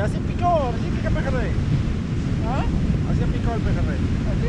Así picó, así pica el pejerrey. ¿Ah? Así picó el pejerrey. Así.